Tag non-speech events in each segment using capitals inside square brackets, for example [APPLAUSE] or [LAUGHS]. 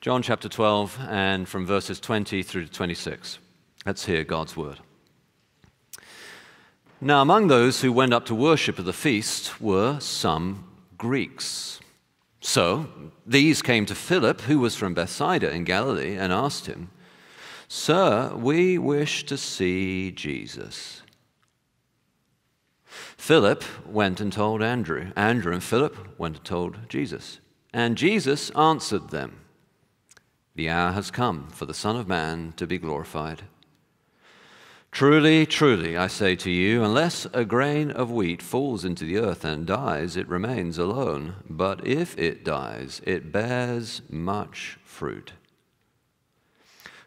John chapter 12, and from verses 20 through to 26. Let's hear God's word. Now, among those who went up to worship at the feast were some Greeks. So these came to Philip, who was from Bethsaida in Galilee, and asked him, Sir, we wish to see Jesus. Philip went and told Andrew. Andrew and Philip went and told Jesus. And Jesus answered them. The hour has come for the Son of Man to be glorified. Truly, truly, I say to you, unless a grain of wheat falls into the earth and dies, it remains alone. But if it dies, it bears much fruit.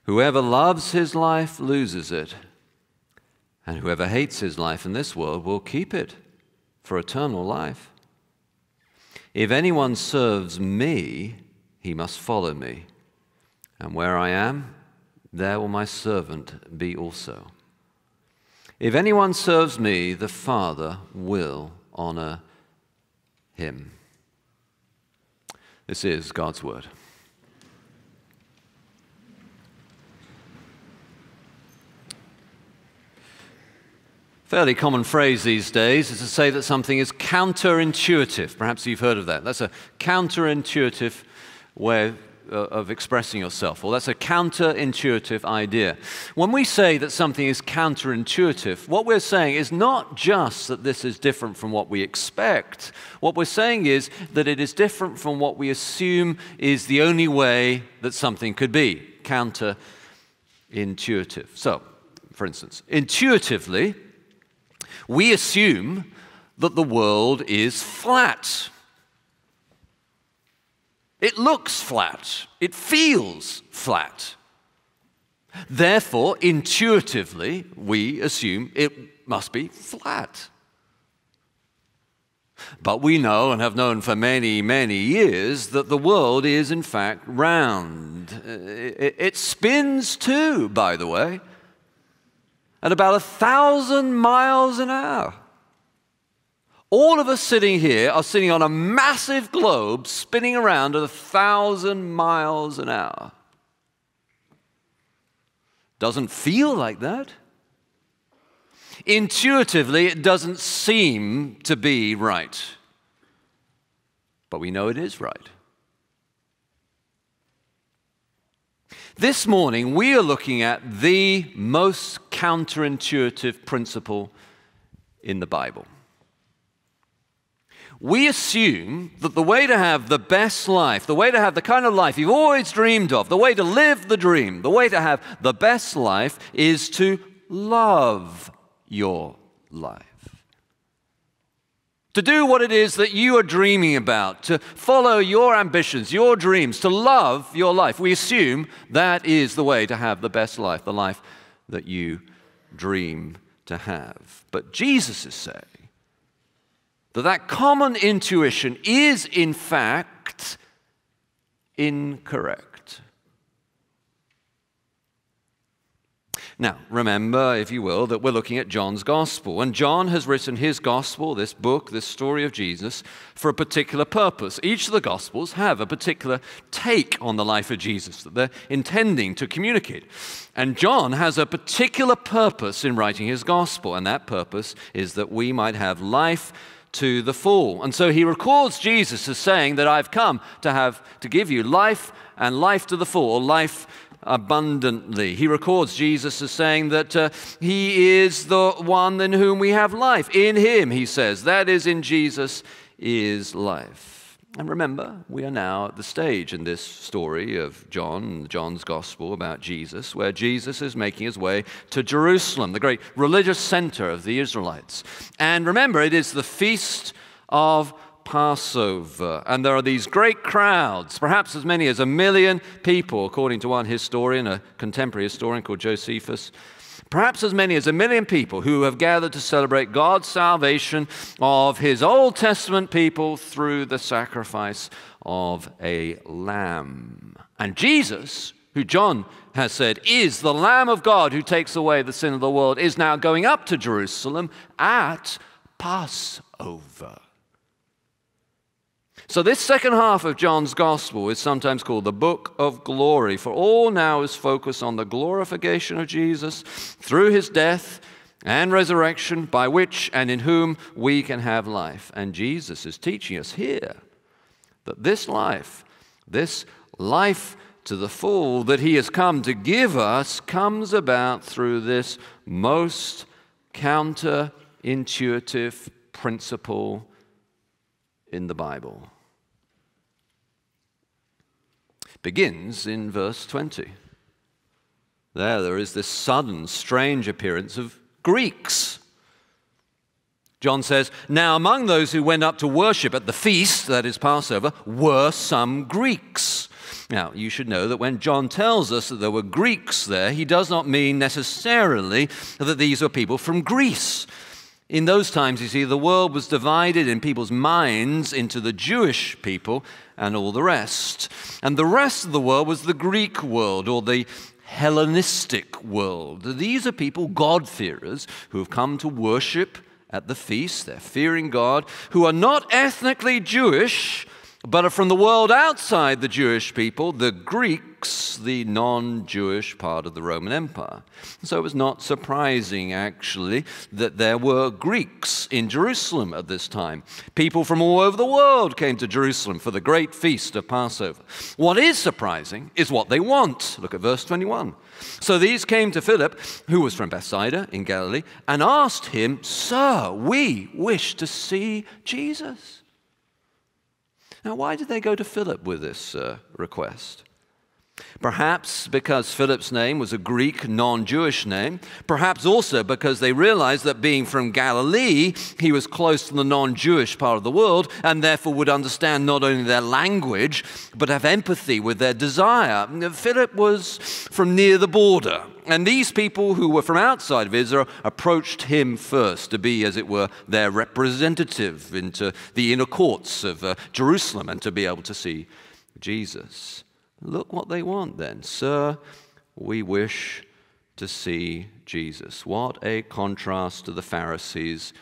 Whoever loves his life loses it, and whoever hates his life in this world will keep it for eternal life. If anyone serves me, he must follow me. And where I am, there will my servant be also. If anyone serves me, the Father will honor him. This is God's word. Fairly common phrase these days is to say that something is counterintuitive. Perhaps you've heard of that. That's a counterintuitive way uh, Uh, of expressing yourself. Well, that's a counterintuitive idea. When we say that something is counterintuitive, what we're saying is not just that this is different from what we expect. What we're saying is that it is different from what we assume is the only way that something could be counterintuitive. So, for instance, intuitively, we assume that the world is flat. It looks flat. It feels flat. Therefore, intuitively, we assume it must be flat. But we know and have known for many, many years that the world is in fact round. It spins too, by the way, at about a thousand miles an hour. All of us sitting here are sitting on a massive globe spinning around at a thousand miles an hour. Doesn't feel like that. Intuitively, it doesn't seem to be right. But we know it is right. This morning, we are looking at the most counterintuitive principle in the Bible we assume that the way to have the best life, the way to have the kind of life you've always dreamed of, the way to live the dream, the way to have the best life is to love your life. To do what it is that you are dreaming about, to follow your ambitions, your dreams, to love your life. We assume that is the way to have the best life, the life that you dream to have. But Jesus is saying, that that common intuition is in fact incorrect. Now, remember, if you will, that we're looking at John's gospel. And John has written his gospel, this book, this story of Jesus, for a particular purpose. Each of the gospels have a particular take on the life of Jesus that they're intending to communicate. And John has a particular purpose in writing his gospel, and that purpose is that we might have life to the full. And so he records Jesus as saying that I've come to have to give you life and life to the full, or life abundantly. He records Jesus as saying that uh, he is the one in whom we have life. In him, he says, that is in Jesus is life. And remember, we are now at the stage in this story of John, John's gospel about Jesus, where Jesus is making his way to Jerusalem, the great religious center of the Israelites. And remember, it is the feast of Passover. And there are these great crowds, perhaps as many as a million people, according to one historian, a contemporary historian called Josephus perhaps as many as a million people who have gathered to celebrate God's salvation of his Old Testament people through the sacrifice of a lamb. And Jesus, who John has said is the Lamb of God who takes away the sin of the world, is now going up to Jerusalem at Passover. So, this second half of John's Gospel is sometimes called the Book of Glory, for all now is focused on the glorification of Jesus through his death and resurrection, by which and in whom we can have life. And Jesus is teaching us here that this life, this life to the full that he has come to give us, comes about through this most counterintuitive principle in the Bible begins in verse 20. There, there is this sudden, strange appearance of Greeks. John says, Now among those who went up to worship at the feast, that is Passover, were some Greeks. Now, you should know that when John tells us that there were Greeks there, he does not mean necessarily that these were people from Greece. In those times, you see, the world was divided in people's minds into the Jewish people and all the rest. And the rest of the world was the Greek world or the Hellenistic world. These are people, God-fearers, who have come to worship at the feast. They're fearing God, who are not ethnically Jewish, but from the world outside the Jewish people, the Greeks, the non Jewish part of the Roman Empire. So it was not surprising, actually, that there were Greeks in Jerusalem at this time. People from all over the world came to Jerusalem for the great feast of Passover. What is surprising is what they want. Look at verse 21. So these came to Philip, who was from Bethsaida in Galilee, and asked him, Sir, we wish to see Jesus. Now, why did they go to Philip with this uh, request? Perhaps because Philip's name was a Greek, non Jewish name. Perhaps also because they realized that being from Galilee, he was close to the non Jewish part of the world and therefore would understand not only their language, but have empathy with their desire. Philip was from near the border. And these people who were from outside of Israel approached him first to be, as it were, their representative into the inner courts of uh, Jerusalem and to be able to see Jesus. Look what they want then. Sir, we wish to see Jesus. What a contrast to the Pharisees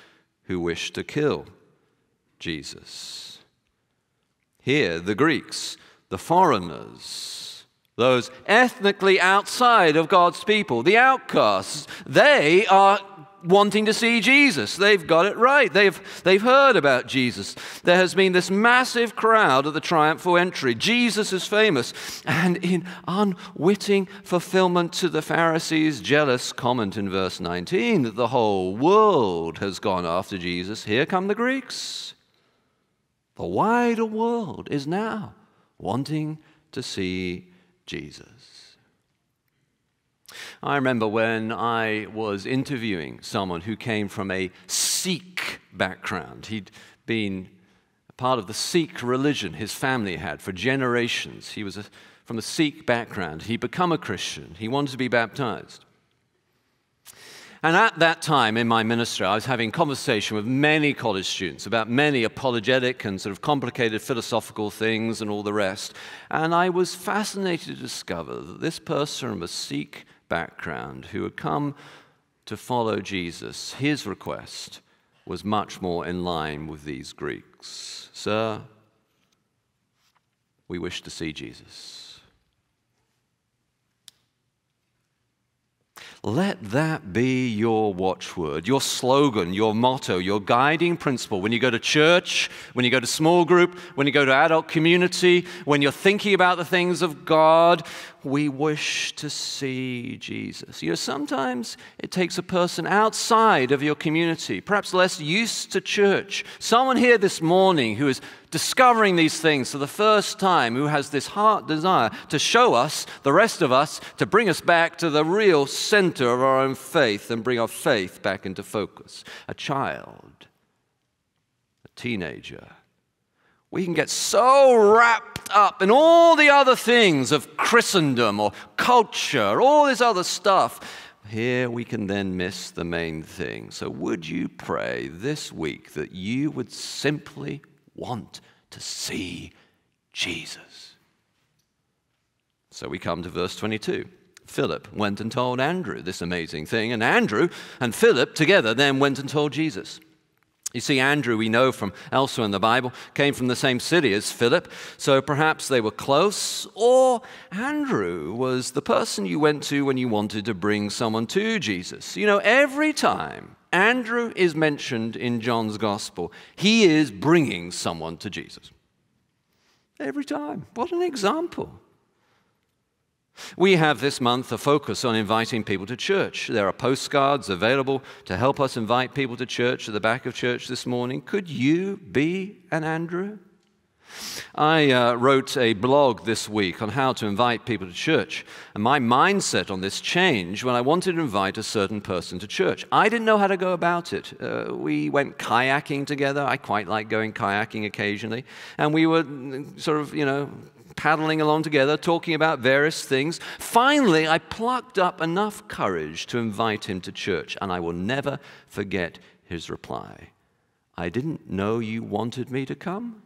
who wished to kill Jesus. Here, the Greeks, the foreigners, those ethnically outside of God's people, the outcasts, they are wanting to see Jesus. They've got it right. They've, they've heard about Jesus. There has been this massive crowd at the triumphal entry. Jesus is famous. And in unwitting fulfillment to the Pharisees' jealous comment in verse 19 that the whole world has gone after Jesus, here come the Greeks. The wider world is now wanting to see Jesus. I remember when I was interviewing someone who came from a Sikh background. He'd been part of the Sikh religion his family had for generations. He was a, from a Sikh background. He'd become a Christian. He wanted to be baptized. And at that time in my ministry, I was having conversation with many college students about many apologetic and sort of complicated philosophical things and all the rest. And I was fascinated to discover that this person from a Sikh background who had come to follow Jesus, his request was much more in line with these Greeks. Sir, we wish to see Jesus. Let that be your watchword, your slogan, your motto, your guiding principle. When you go to church, when you go to small group, when you go to adult community, when you're thinking about the things of God, we wish to see Jesus. You know, sometimes it takes a person outside of your community, perhaps less used to church, someone here this morning who is discovering these things for the first time, who has this heart desire to show us, the rest of us, to bring us back to the real center of our own faith and bring our faith back into focus. A child, a teenager. We can get so wrapped up in all the other things of Christendom or culture, all this other stuff. Here we can then miss the main thing. So, would you pray this week that you would simply want to see Jesus. So we come to verse 22. Philip went and told Andrew this amazing thing, and Andrew and Philip together then went and told Jesus. You see, Andrew, we know from elsewhere in the Bible, came from the same city as Philip, so perhaps they were close, or Andrew was the person you went to when you wanted to bring someone to Jesus. You know, every time Andrew is mentioned in John's gospel, he is bringing someone to Jesus. Every time. What an example. We have this month a focus on inviting people to church. There are postcards available to help us invite people to church at the back of church this morning. Could you be an Andrew? I uh, wrote a blog this week on how to invite people to church, and my mindset on this changed when I wanted to invite a certain person to church. I didn't know how to go about it. Uh, we went kayaking together. I quite like going kayaking occasionally, and we were mm, sort of, you know, paddling along together, talking about various things. Finally, I plucked up enough courage to invite him to church, and I will never forget his reply I didn't know you wanted me to come.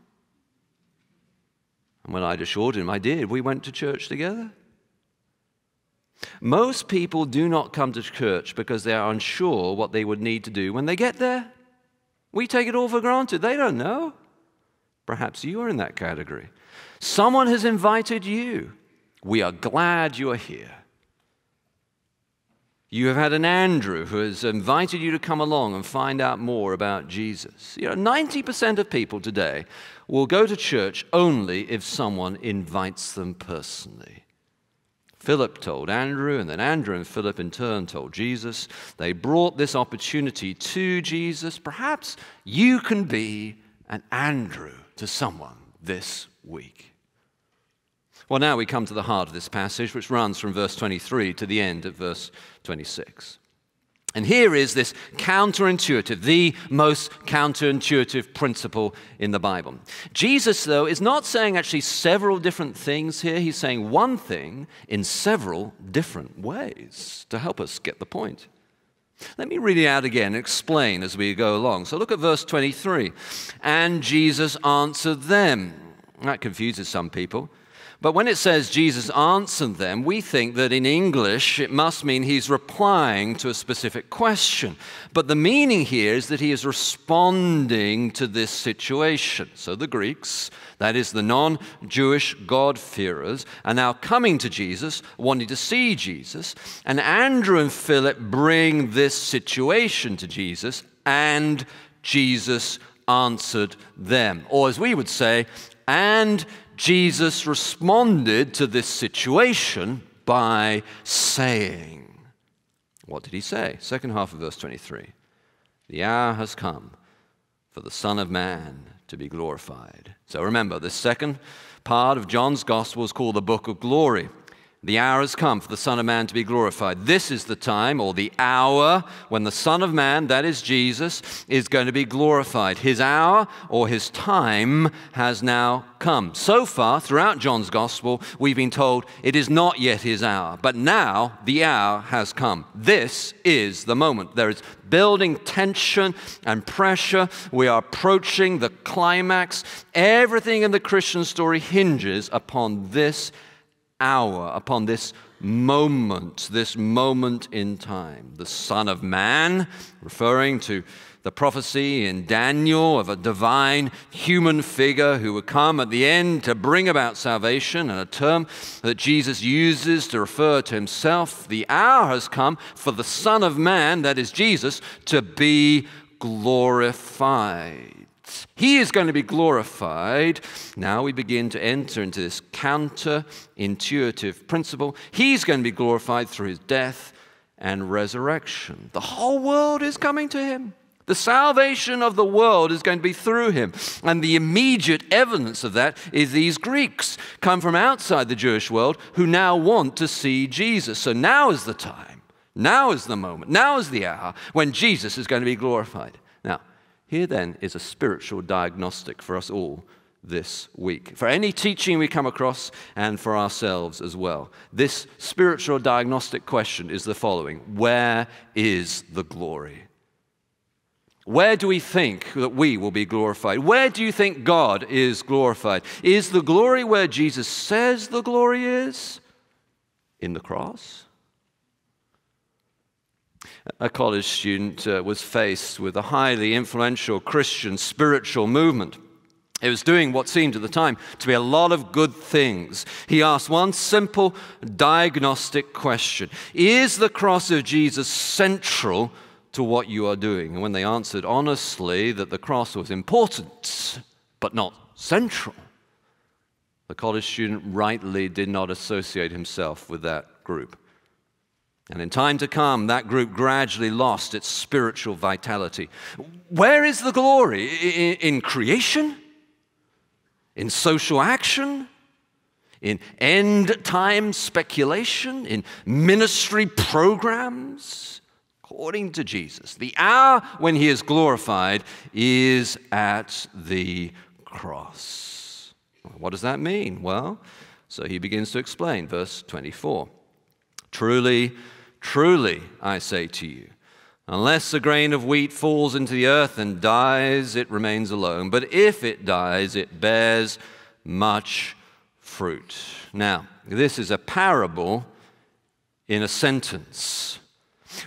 And when I'd assured him I did, we went to church together. Most people do not come to church because they are unsure what they would need to do when they get there. We take it all for granted. They don't know. Perhaps you are in that category. Someone has invited you. We are glad you are here. You have had an Andrew who has invited you to come along and find out more about Jesus. You know, 90% of people today will go to church only if someone invites them personally. Philip told Andrew, and then Andrew and Philip in turn told Jesus. They brought this opportunity to Jesus. Perhaps you can be an Andrew to someone this week. Well, now we come to the heart of this passage, which runs from verse 23 to the end of verse 26. And here is this counterintuitive, the most counterintuitive principle in the Bible. Jesus, though, is not saying actually several different things here. He's saying one thing in several different ways to help us get the point. Let me read it out again and explain as we go along. So look at verse 23. And Jesus answered them. That confuses some people. But when it says Jesus answered them, we think that in English it must mean he's replying to a specific question. But the meaning here is that he is responding to this situation. So the Greeks, that is the non Jewish God-fearers, are now coming to Jesus, wanting to see Jesus. And Andrew and Philip bring this situation to Jesus, and Jesus answered them. Or as we would say, and Jesus responded to this situation by saying, What did he say? Second half of verse 23 The hour has come for the Son of Man to be glorified. So remember, the second part of John's Gospel is called the Book of Glory. The hour has come for the Son of Man to be glorified. This is the time or the hour when the Son of Man, that is Jesus, is going to be glorified. His hour or his time has now come. So far, throughout John's Gospel, we've been told it is not yet his hour, but now the hour has come. This is the moment. There is building tension and pressure. We are approaching the climax. Everything in the Christian story hinges upon this hour, upon this moment, this moment in time. The Son of Man, referring to the prophecy in Daniel of a divine human figure who would come at the end to bring about salvation, and a term that Jesus uses to refer to himself. The hour has come for the Son of Man, that is Jesus, to be glorified. He is going to be glorified. Now we begin to enter into this counterintuitive principle. He's going to be glorified through his death and resurrection. The whole world is coming to him. The salvation of the world is going to be through him. And the immediate evidence of that is these Greeks come from outside the Jewish world who now want to see Jesus. So now is the time, now is the moment, now is the hour when Jesus is going to be glorified. Here then is a spiritual diagnostic for us all this week. For any teaching we come across and for ourselves as well. This spiritual diagnostic question is the following Where is the glory? Where do we think that we will be glorified? Where do you think God is glorified? Is the glory where Jesus says the glory is? In the cross? A college student uh, was faced with a highly influential Christian spiritual movement. It was doing what seemed at the time to be a lot of good things. He asked one simple diagnostic question Is the cross of Jesus central to what you are doing? And when they answered honestly that the cross was important, but not central, the college student rightly did not associate himself with that group. And in time to come, that group gradually lost its spiritual vitality. Where is the glory? In, creation? In social action? In end time speculation? In ministry programs? According to Jesus, the hour when he is glorified is at the cross. What does that mean? Well, so he begins to explain, verse 24. Truly, truly, I say to you, unless a grain of wheat falls into the earth and dies, it remains alone. But if it dies, it bears much fruit. Now, this is a parable in a sentence.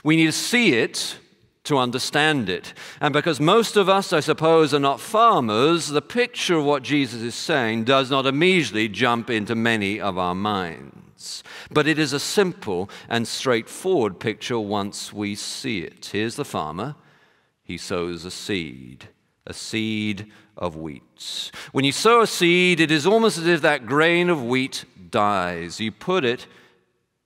We need to see it to understand it. And because most of us, I suppose, are not farmers, the picture of what Jesus is saying does not immediately jump into many of our minds. But it is a simple and straightforward picture once we see it. Here's the farmer. He sows a seed, a seed of wheat. When you sow a seed, it is almost as if that grain of wheat dies. You put it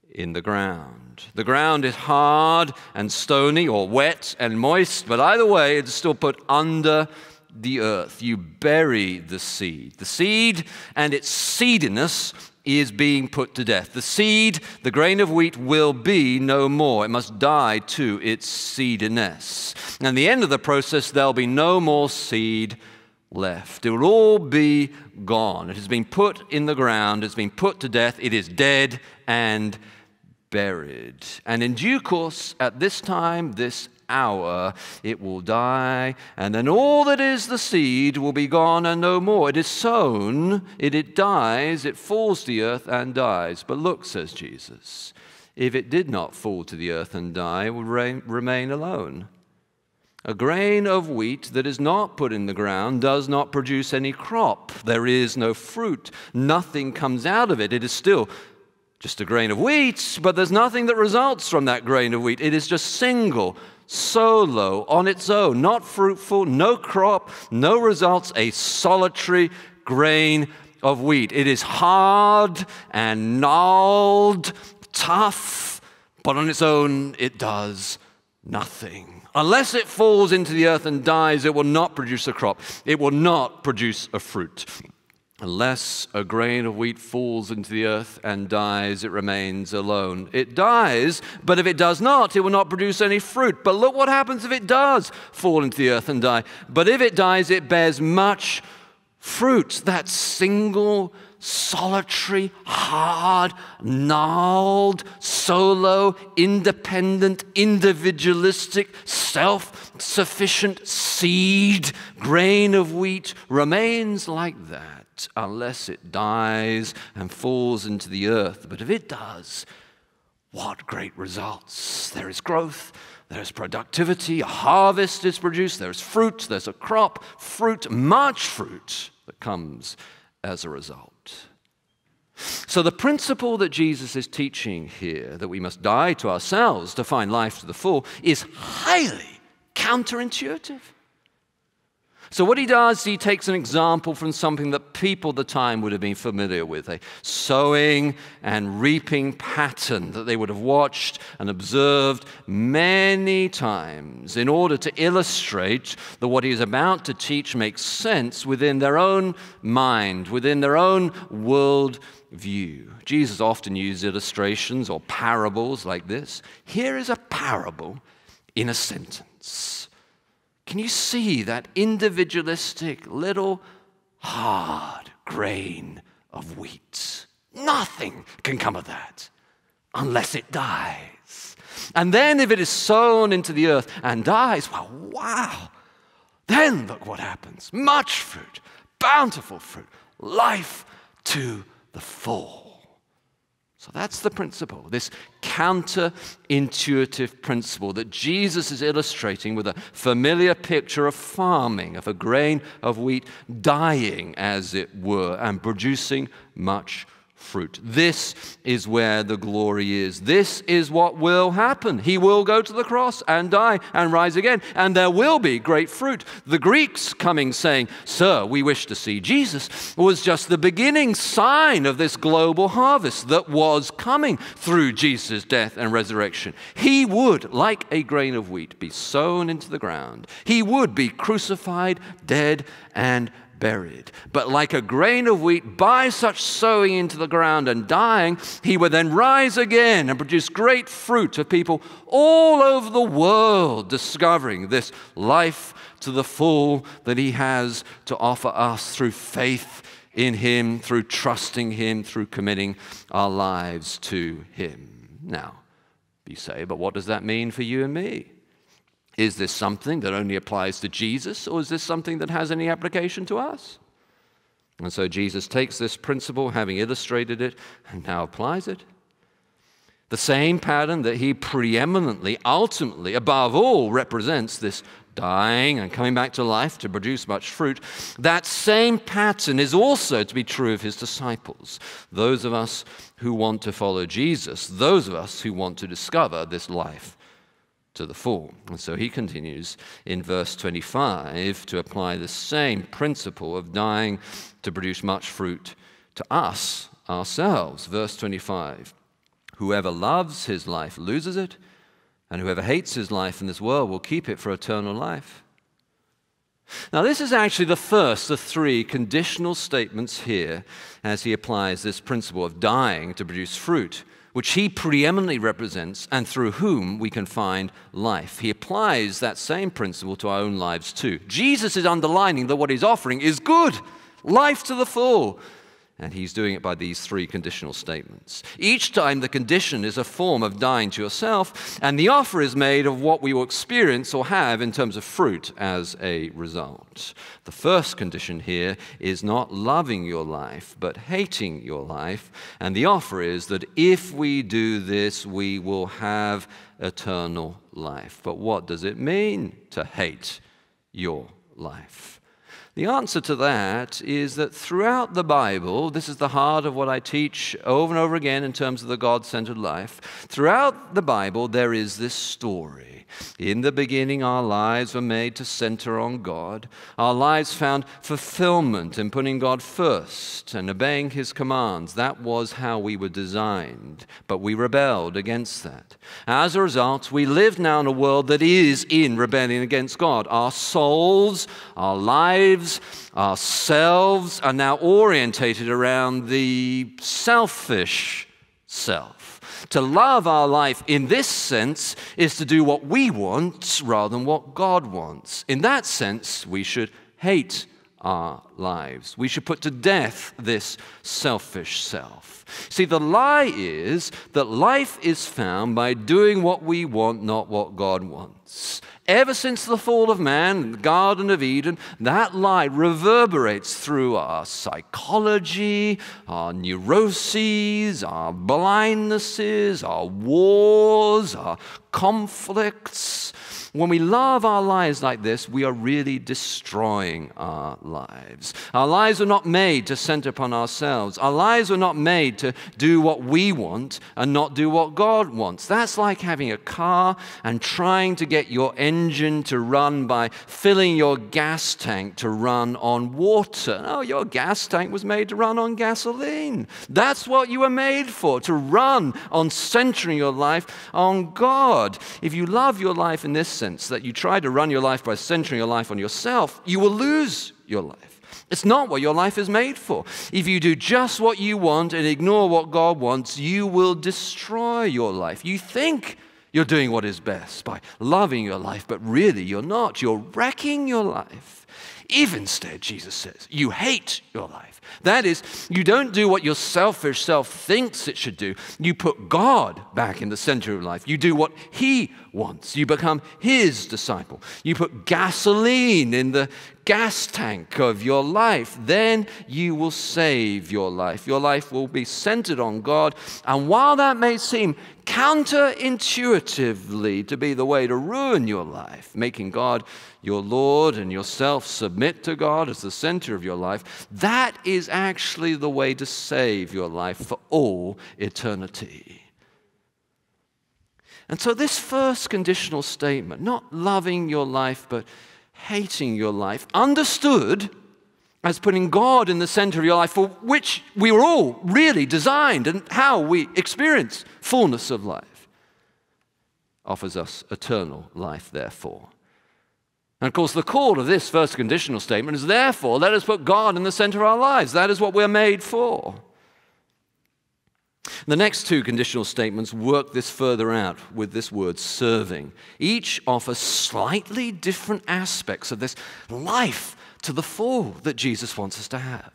in the ground. The ground is hard and stony or wet and moist, but either way, it's still put under the earth. You bury the seed. The seed and its seediness is being put to death. The seed, the grain of wheat, will be no more. It must die to its seediness. And at the end of the process, there'll be no more seed left. It will all be gone. It has been put in the ground, it's been put to death, it is dead and buried. And in due course, at this time, this hour, it will die, and then all that is the seed will be gone and no more. It is sown, it, it dies, it falls to the earth and dies. But look, says Jesus, if it did not fall to the earth and die, it would remain alone. A grain of wheat that is not put in the ground does not produce any crop. There is no fruit. Nothing comes out of it. It is still just a grain of wheat, but there's nothing that results from that grain of wheat. It is just single, solo, on its own, not fruitful, no crop, no results, a solitary grain of wheat. It is hard and gnarled, tough, but on its own, it does nothing. Unless it falls into the earth and dies, it will not produce a crop. It will not produce a fruit. Unless a grain of wheat falls into the earth and dies, it remains alone. It dies, but if it does not, it will not produce any fruit. But look what happens if it does fall into the earth and die. But if it dies, it bears much fruit. That single, solitary, hard, gnarled, solo, independent, individualistic, self sufficient seed, grain of wheat remains like that unless it dies and falls into the earth. But if it does, what great results! There is growth, there's productivity, a harvest is produced, there's fruit, there's a crop, fruit, much fruit that comes as a result. So, the principle that Jesus is teaching here, that we must die to ourselves to find life to the full, is highly counterintuitive. So, what he does, he takes an example from something that people at the time would have been familiar with a sowing and reaping pattern that they would have watched and observed many times in order to illustrate that what he is about to teach makes sense within their own mind, within their own world view. Jesus often used illustrations or parables like this. Here is a parable in a sentence. Can you see that individualistic little hard grain of wheat? Nothing can come of that unless it dies. And then, if it is sown into the earth and dies, well, wow, then look what happens much fruit, bountiful fruit, life to the full. So that's the principle, this counterintuitive principle that Jesus is illustrating with a familiar picture of farming, of a grain of wheat dying, as it were, and producing much fruit. This is where the glory is. This is what will happen. He will go to the cross and die and rise again, and there will be great fruit. The Greeks coming saying, Sir, we wish to see Jesus, was just the beginning sign of this global harvest that was coming through Jesus' death and resurrection. He would, like a grain of wheat, be sown into the ground. He would be crucified, dead, and buried. But like a grain of wheat, by such sowing into the ground and dying, he would then rise again and produce great fruit of people all over the world discovering this life to the full that he has to offer us through faith in him, through trusting him, through committing our lives to him. Now, you say, but what does that mean for you and me? Is this something that only applies to Jesus, or is this something that has any application to us? And so Jesus takes this principle, having illustrated it, and now applies it. The same pattern that he preeminently, ultimately, above all, represents this dying and coming back to life to produce much fruit, that same pattern is also to be true of his disciples, those of us who want to follow Jesus, those of us who want to discover this life to the full. And so he continues in verse 25 to apply the same principle of dying to produce much fruit to us ourselves. Verse 25 Whoever loves his life loses it, and whoever hates his life in this world will keep it for eternal life. Now, this is actually the first of three conditional statements here as he applies this principle of dying to produce fruit which he preeminently represents and through whom we can find life. He applies that same principle to our own lives too. Jesus is underlining that what he's offering is good, life to the full. And he's doing it by these three conditional statements. Each time, the condition is a form of dying to yourself, and the offer is made of what we will experience or have in terms of fruit as a result. The first condition here is not loving your life, but hating your life. And the offer is that if we do this, we will have eternal life. But what does it mean to hate your life? The answer to that is that throughout the Bible, this is the heart of what I teach over and over again in terms of the God centered life. Throughout the Bible, there is this story in the beginning, our lives were made to center on God. Our lives found fulfillment in putting God first and obeying His commands. That was how we were designed, but we rebelled against that. As a result, we live now in a world that is in rebellion against God. Our souls, our lives, ourselves are now orientated around the selfish self. To love our life in this sense is to do what we want rather than what God wants. In that sense, we should hate our lives. We should put to death this selfish self. See, the lie is that life is found by doing what we want, not what God wants. Ever since the fall of man, in the Garden of Eden, that lie reverberates through our psychology, our neuroses, our blindnesses, our wars, our conflicts. When we love our lives like this, we are really destroying our lives. Our lives are not made to center upon ourselves. Our lives are not made to do what we want and not do what God wants. That's like having a car and trying to get your engine to run by filling your gas tank to run on water. No, your gas tank was made to run on gasoline. That's what you were made for, to run on centering your life on God. If you love your life in this sense that you try to run your life by centering your life on yourself, you will lose your life. It's not what your life is made for. If you do just what you want and ignore what God wants, you will destroy your life. You think you're doing what is best by loving your life, but really you're not. You're wrecking your life. If instead, Jesus says, you hate your life, that is, you don't do what your selfish self thinks it should do. You put God back in the center of life. You do what He wants. You become His disciple. You put gasoline in the gas tank of your life. Then you will save your life. Your life will be centered on God. And while that may seem counterintuitively to be the way to ruin your life, making God your Lord and yourself submit to God as the center of your life, that is actually the way to save your life for all eternity. And so, this first conditional statement, not loving your life but hating your life, understood as putting God in the center of your life, for which we were all really designed and how we experience fullness of life, offers us eternal life, therefore. And of course, the call of this first conditional statement is therefore, let us put God in the center of our lives. That is what we're made for. The next two conditional statements work this further out with this word serving. Each offers slightly different aspects of this life to the full that Jesus wants us to have.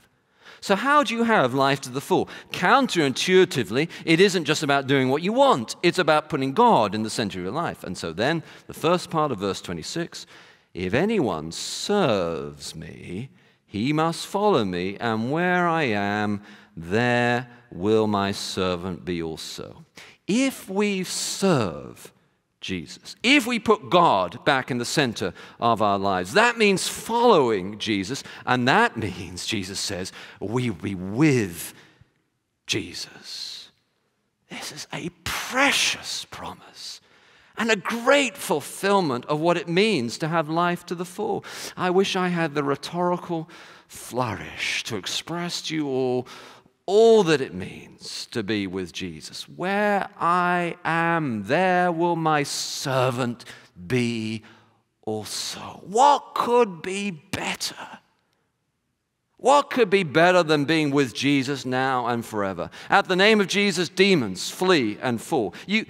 So, how do you have life to the full? Counterintuitively, it isn't just about doing what you want, it's about putting God in the center of your life. And so, then, the first part of verse 26 if anyone serves me, he must follow me, and where I am, there will my servant be also. If we serve Jesus, if we put God back in the center of our lives, that means following Jesus, and that [LAUGHS] means, Jesus says, we will be with Jesus. This is a precious promise and a great fulfillment of what it means to have life to the full. I wish I had the rhetorical flourish to express to you all all that it means to be with Jesus. Where I am, there will my servant be also. What could be better? What could be better than being with Jesus now and forever? At the name of Jesus, demons flee and fall. You,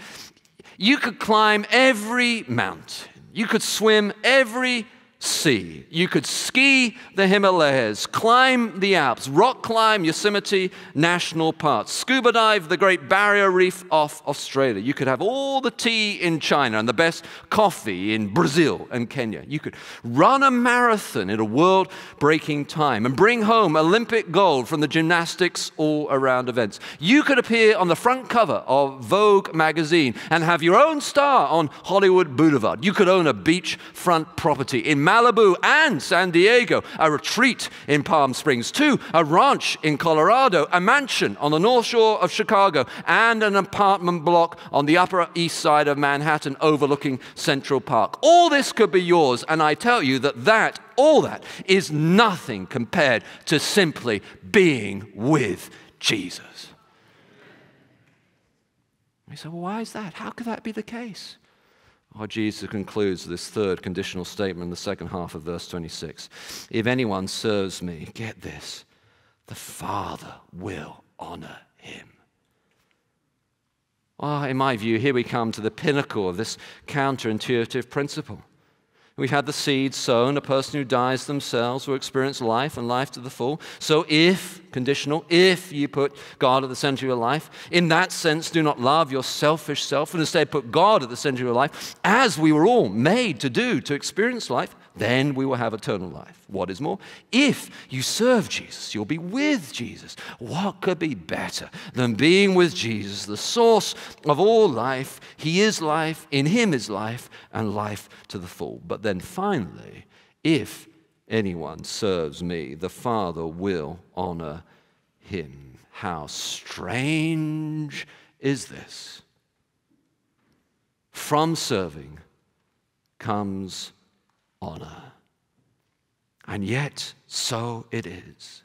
you could climb every mountain, you could swim every sea. You could ski the Himalayas, climb the Alps, rock climb Yosemite National Park, scuba dive the Great Barrier Reef off Australia. You could have all the tea in China and the best coffee in Brazil and Kenya. You could run a marathon in a world breaking time and bring home Olympic gold from the gymnastics all around events. You could appear on the front cover of Vogue magazine and have your own star on Hollywood Boulevard. You could own a beachfront property in Malibu and San Diego, a retreat in Palm Springs, two, a ranch in Colorado, a mansion on the north shore of Chicago, and an apartment block on the upper east side of Manhattan overlooking Central Park. All this could be yours, and I tell you that that, all that, is nothing compared to simply being with Jesus. You say, well, why is that? How could that be the case? Or Jesus concludes this third conditional statement in the second half of verse 26. If anyone serves me, get this, the Father will honor him. Well, in my view, here we come to the pinnacle of this counterintuitive principle. We've had the seed sown. A person who dies themselves will experience life and life to the full. So, if, conditional, if you put God at the center of your life, in that sense, do not love your selfish self and instead put God at the center of your life, as we were all made to do to experience life, then we will have eternal life. What is more, if you serve Jesus, you'll be with Jesus. What could be better than being with Jesus, the source of all life? He is life, in Him is life, and life to the full. But then finally, if anyone serves me, the Father will honor him. How strange is this? From serving comes honor. And yet, so it is.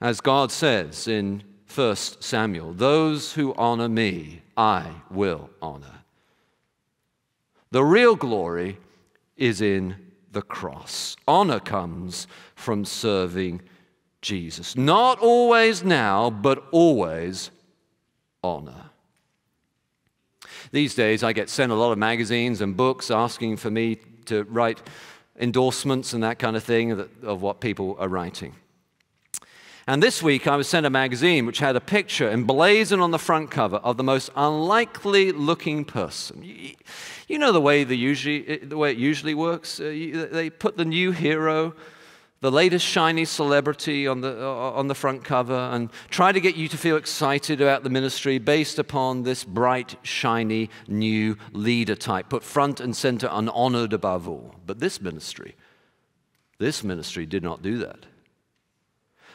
As God says in 1 Samuel, those who honor me, I will honor. The real glory is in the cross. Honor comes from serving Jesus. Not always now, but always honor. These days, I get sent a lot of magazines and books asking for me to write endorsements and that kind of thing of what people are writing. And this week I was sent a magazine which had a picture emblazoned on the front cover of the most unlikely looking person. You know the way, the, usually, the way it usually works? Uh, they put the new hero, the latest shiny celebrity on the, uh, on the front cover and try to get you to feel excited about the ministry based upon this bright, shiny, new leader type, put front and center and honored above all. But this ministry, this ministry did not do that.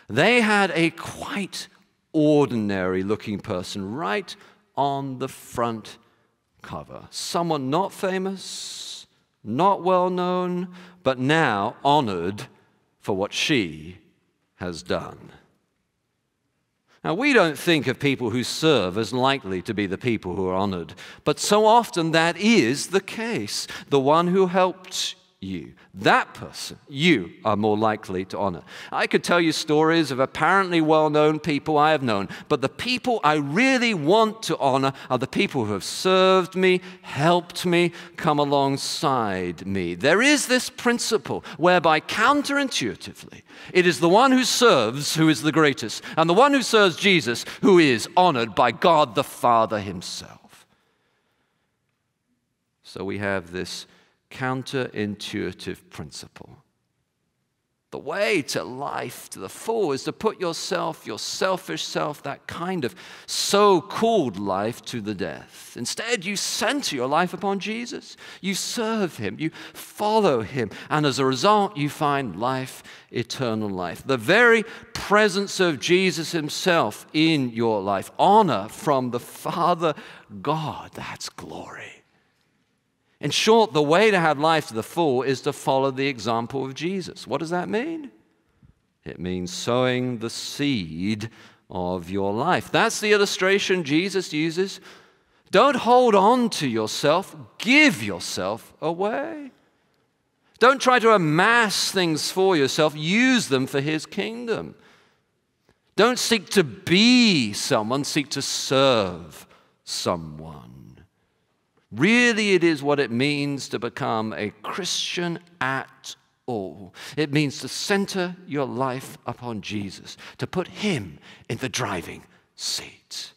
They had a quite ordinary looking person right on the front cover. Someone not famous, not well known, but now honored for what she has done. Now, we don't think of people who serve as likely to be the people who are honored, but so often that is the case. The one who helped you. That person, you are more likely to honor. I could tell you stories of apparently well known people I have known, but the people I really want to honor are the people who have served me, helped me, come alongside me. There is this principle whereby counterintuitively, it is the one who serves who is the greatest, and the one who serves Jesus who is honored by God the Father Himself. So we have this counterintuitive principle. The way to life to the full is to put yourself, your selfish self, that kind of so called life to the death. Instead, you center your life upon Jesus. You serve him, you follow him, and as a result, you find life, eternal life. The very presence of Jesus himself in your life, honor from the Father God, that's glory. In short, the way to have life to the full is to follow the example of Jesus. What does that mean? It means sowing the seed of your life. That's the illustration Jesus uses. Don't hold on to yourself, give yourself away. Don't try to amass things for yourself, use them for His kingdom. Don't seek to be someone, seek to serve someone. Really, it is what it means to become a Christian at all. It means to center your life upon Jesus, to put Him in the driving seat.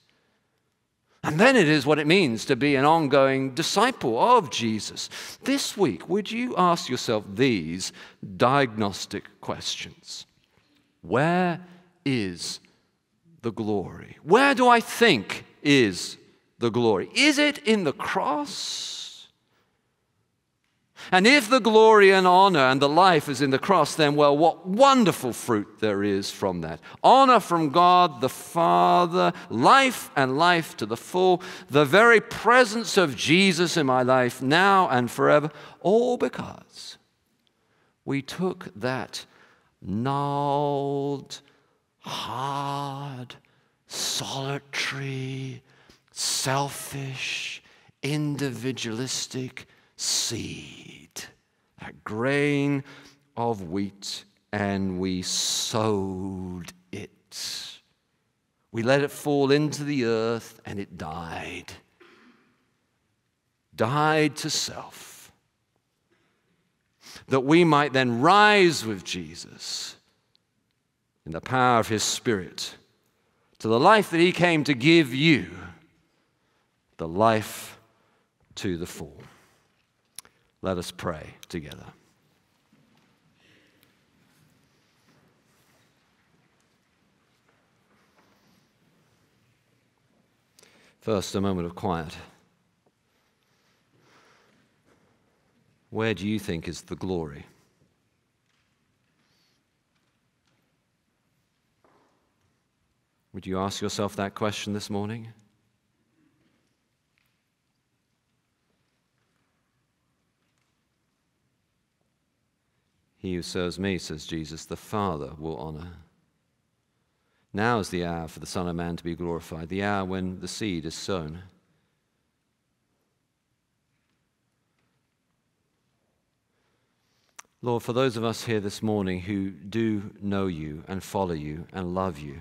And then it is what it means to be an ongoing disciple of Jesus. This week, would you ask yourself these diagnostic questions? Where is the glory? Where do I think is the glory? Is it in the cross? And if the glory and honor and the life is in the cross, then, well, what wonderful fruit there is from that. Honor from God the Father, life and life to the full, the very presence of Jesus in my life now and forever, all because we took that gnarled, hard, solitary, selfish, individualistic seed, a grain of wheat, and we sowed it. We let it fall into the earth and it died. Died to self. That we might then rise with Jesus in the power of his Spirit to the life that he came to give you the life to the full. Let us pray together. First, a moment of quiet. Where do you think is the glory? Would you ask yourself that question this morning? He who serves me, says Jesus, the Father will honor. Now is the hour for the Son of Man to be glorified, the hour when the seed is sown. Lord, for those of us here this morning who do know you and follow you and love you,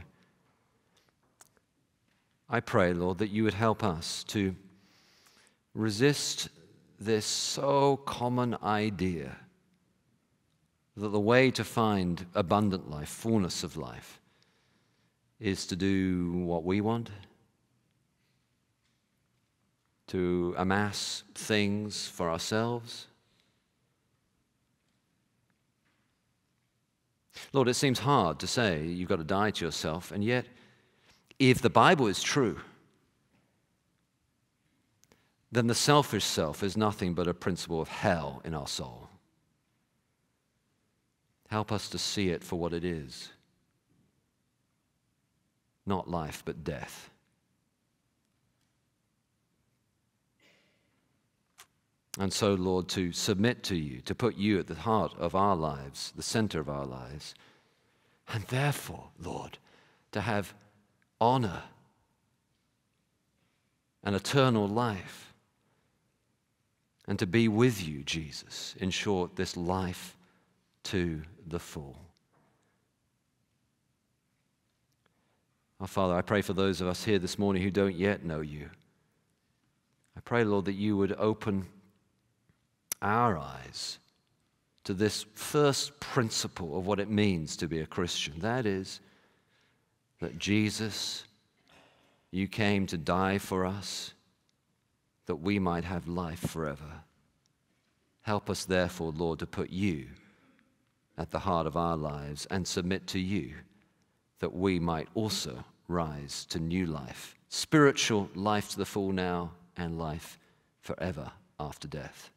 I pray, Lord, that you would help us to resist this so common idea that the way to find abundant life, fullness of life, is to do what we want, to amass things for ourselves. Lord, it seems hard to say you've got to die to yourself, and yet, if the Bible is true, then the selfish self is nothing but a principle of hell in our soul. Help us to see it for what it is not life, but death. And so, Lord, to submit to you, to put you at the heart of our lives, the center of our lives, and therefore, Lord, to have honor and eternal life, and to be with you, Jesus. In short, this life to the full. Our Father, I pray for those of us here this morning who don't yet know you. I pray, Lord, that you would open our eyes to this first principle of what it means to be a Christian. That is, that Jesus, you came to die for us, that we might have life forever. Help us, therefore, Lord, to put you at the heart of our lives and submit to you that we might also rise to new life, spiritual life to the full now, and life forever after death.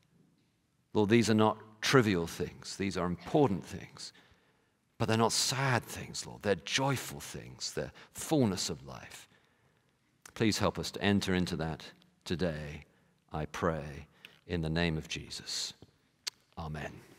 Lord, these are not trivial things, these are important things, but they're not sad things, Lord. They're joyful things, they're fullness of life. Please help us to enter into that today, I pray, in the name of Jesus. Amen.